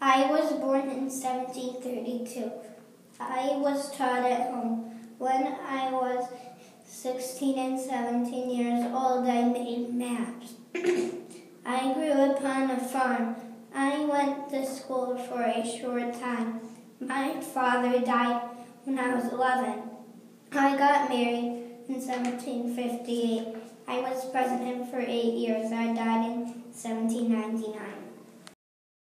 I was born in 1732. I was taught at home. When I was 16 and 17 years old, I made maps. I grew upon a farm. I went to school for a short time. My father died when I was 11. I got married in 1758. I was president for eight years. I died